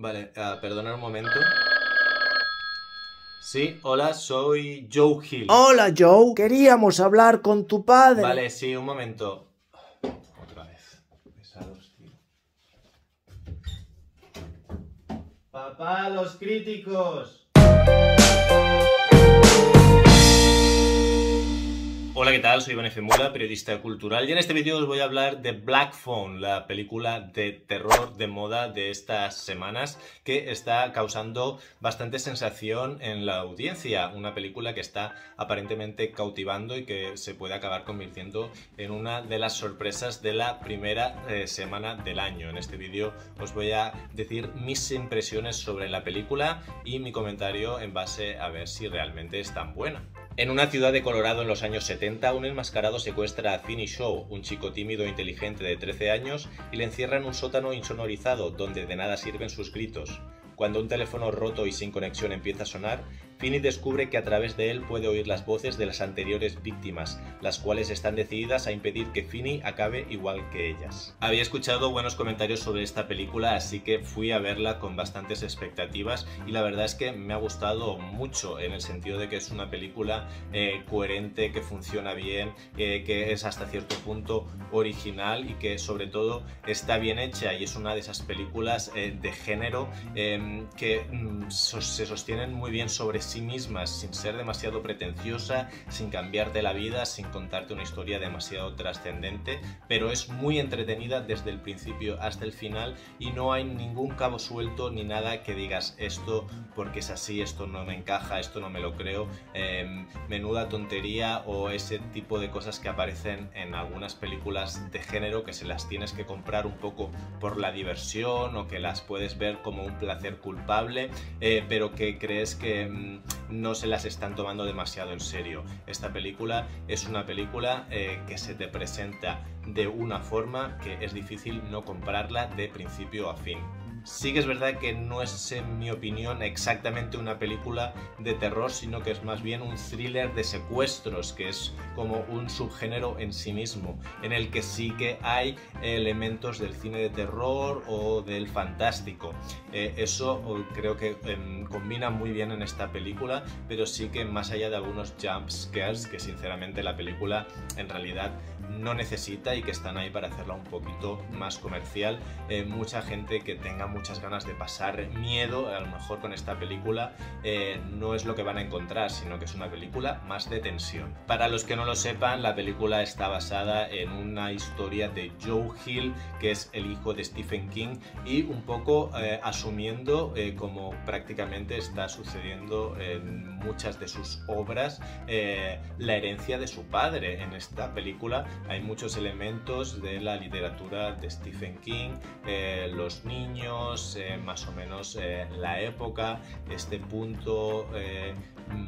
Vale, uh, perdona un momento. Sí, hola, soy Joe Hill. Hola Joe, queríamos hablar con tu padre. Vale, sí, un momento. Otra vez. Pesados, tío. Papá, los críticos. Hola, ¿qué tal? Soy Iván F. Mula, periodista cultural, y en este vídeo os voy a hablar de Black Phone, la película de terror de moda de estas semanas que está causando bastante sensación en la audiencia. Una película que está aparentemente cautivando y que se puede acabar convirtiendo en una de las sorpresas de la primera eh, semana del año. En este vídeo os voy a decir mis impresiones sobre la película y mi comentario en base a ver si realmente es tan buena. En una ciudad de Colorado en los años 70, un enmascarado secuestra a Finny Shaw, un chico tímido e inteligente de 13 años, y le encierra en un sótano insonorizado donde de nada sirven sus gritos. Cuando un teléfono roto y sin conexión empieza a sonar, Finney descubre que a través de él puede oír las voces de las anteriores víctimas, las cuales están decididas a impedir que Finney acabe igual que ellas. Había escuchado buenos comentarios sobre esta película, así que fui a verla con bastantes expectativas y la verdad es que me ha gustado mucho en el sentido de que es una película eh, coherente, que funciona bien, eh, que es hasta cierto punto original y que sobre todo está bien hecha y es una de esas películas eh, de género em, que mm, se sostienen muy bien sobre sí mismas, sin ser demasiado pretenciosa, sin cambiarte la vida, sin contarte una historia demasiado trascendente, pero es muy entretenida desde el principio hasta el final y no hay ningún cabo suelto ni nada que digas esto porque es así, esto no me encaja, esto no me lo creo, em, menuda tontería o ese tipo de cosas que aparecen en algunas películas de género que se las tienes que comprar un poco por la diversión o que las puedes ver como un placer culpable, eh, pero que crees que em, no se las están tomando demasiado en serio. Esta película es una película eh, que se te presenta de una forma que es difícil no comprarla de principio a fin. Sí que es verdad que no es, en mi opinión, exactamente una película de terror, sino que es más bien un thriller de secuestros, que es como un subgénero en sí mismo, en el que sí que hay elementos del cine de terror o del fantástico. Eh, eso creo que em, combina muy bien en esta película, pero sí que más allá de algunos jump scares, que sinceramente la película en realidad no necesita y que están ahí para hacerla un poquito más comercial, eh, mucha gente que tenga muchas ganas de pasar miedo, a lo mejor con esta película eh, no es lo que van a encontrar, sino que es una película más de tensión. Para los que no lo sepan, la película está basada en una historia de Joe Hill, que es el hijo de Stephen King, y un poco eh, asumiendo, eh, como prácticamente está sucediendo en muchas de sus obras, la herencia de su padre. En esta película hay muchos elementos de la literatura de Stephen King, los niños, eh, más o menos eh, la época, este punto eh,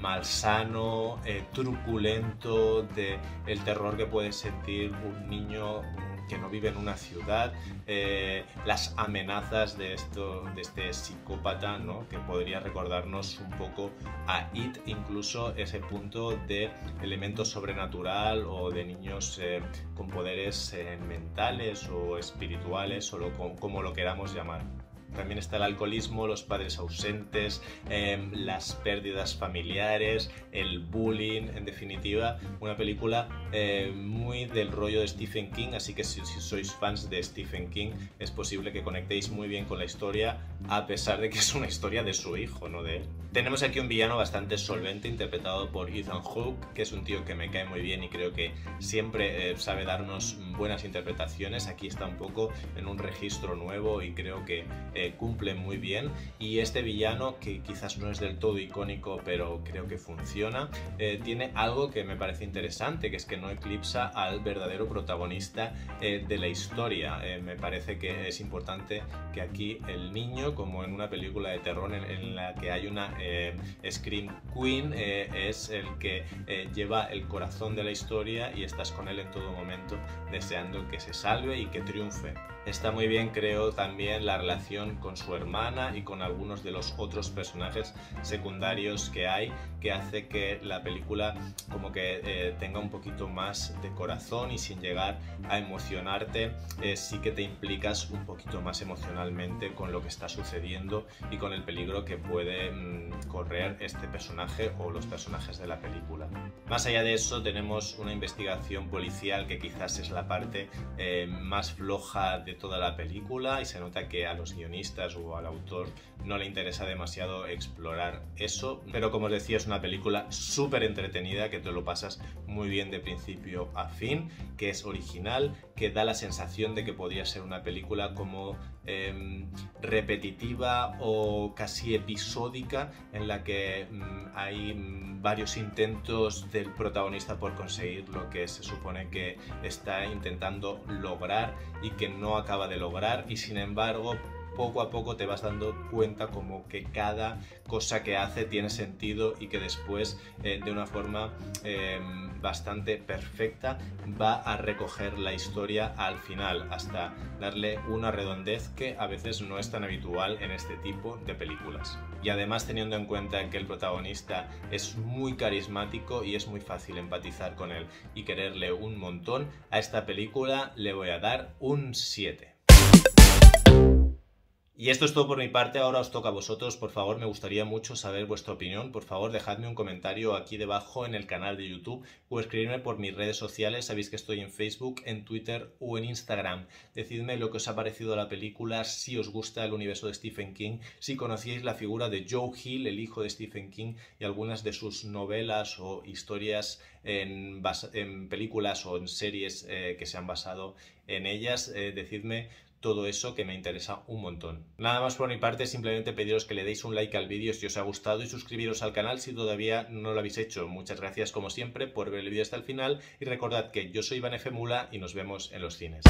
malsano, truculento de el terror que puede sentir un niño que no vive en una ciudad, las amenazas de, esto, de este psicópata, ¿no? que podría recordarnos un poco a It, incluso ese punto de elemento sobrenatural o de niños con poderes mentales o espirituales o como lo queramos llamar. También está el alcoholismo, los padres ausentes, em, las pérdidas familiares, el bullying, en definitiva, una película eh, muy del rollo de Stephen King, así que si, sois fans de Stephen King es posible que conectéis muy bien con la historia, a pesar de que es una historia de su hijo, no de él. Tenemos aquí un villano bastante solvente, interpretado por Ethan Hawke, que es un tío que me cae muy bien y creo que siempre eh, sabe darnos buenas interpretaciones. Aquí está un poco en un registro nuevo y creo que eh, cumple muy bien. Y este villano, que quizás no es del todo icónico, pero creo que funciona, eh, tiene algo que me parece interesante, que es que no eclipsa al verdadero protagonista de la historia. me parece que es importante que aquí el niño, como en una película de terror en la que hay una eh, Scream Queen eh, es el que eh, lleva el corazón de la historia y estás con él en todo momento deseando que se salve y que triunfe. Está muy bien, creo, también la relación con su hermana y con algunos de los otros personajes secundarios que hay, que hace que la película como que eh, tenga un poquito más de corazón y sin llegar a emocionarte, eh, sí que te implicas un poquito más emocionalmente con lo que está sucediendo y con el peligro que puede mm, correr este personaje o los personajes de la película. Más allá de eso, tenemos una investigación policial que quizás es la parte eh, más floja de toda la película y se nota que a los guionistas o al autor no le interesa demasiado explorar eso, pero como os decía es una película súper entretenida que te lo pasas muy bien de principio a fin, que es original, que da la sensación de que podría ser una película como em, repetitiva o casi episódica en la que mm, hay mm, varios intentos del protagonista por conseguir lo que se supone que está intentando lograr y que no acaba de lograr y sin embargo poco a poco te vas dando cuenta como que cada cosa que hace tiene sentido y que después eh, de una forma em, bastante perfecta va a recoger la historia al final hasta darle una redondez que a veces no es tan habitual en este tipo de películas. Y además teniendo en cuenta que el protagonista es muy carismático y es muy fácil empatizar con él y quererle un montón, a esta película le voy a dar un 7. Y esto es todo por mi parte, ahora os toca a vosotros, por favor me gustaría mucho saber vuestra opinión, por favor dejadme un comentario aquí debajo en el canal de YouTube o escribirme por mis redes sociales, sabéis que estoy en Facebook, en Twitter o en Instagram. Decidme lo que os ha parecido la película, si os gusta el universo de Stephen King, si conocíais la figura de Joe Hill, el hijo de Stephen King, y algunas de sus novelas o historias en, películas o en series eh, que se han basado en ellas. Eh, decidme todo eso que me interesa un montón. Nada más por mi parte, simplemente pediros que le deis un like al vídeo si os ha gustado y suscribiros al canal si todavía no lo habéis hecho. Muchas gracias como siempre por ver el vídeo hasta el final y recordad que yo soy Iván F. Mula y nos vemos en los cines.